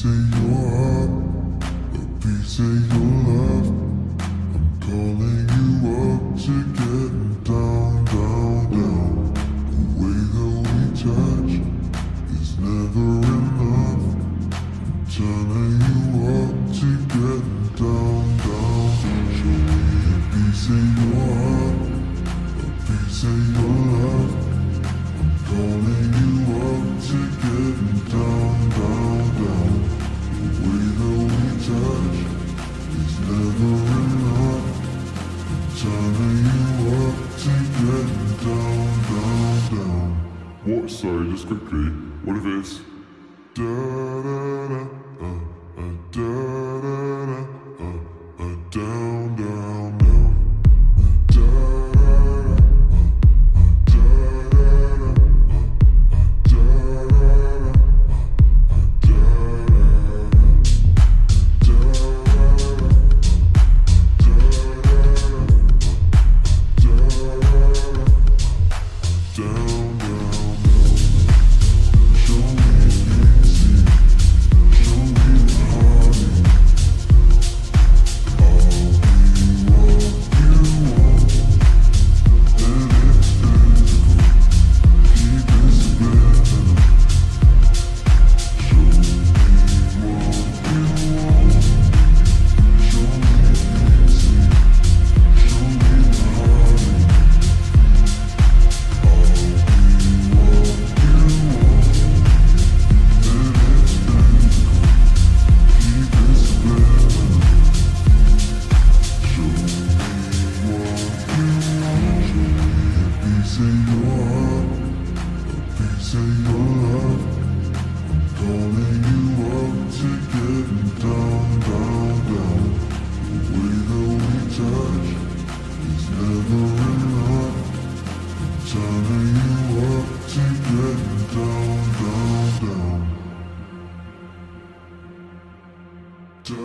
piece of your heart, a piece of your love. I'm calling you up to get down, down, down. The way that we touch is never enough. I'm turning you up to get down, down. Show me a piece of What? Sorry, just quickly. What if it's da da da? Uh. da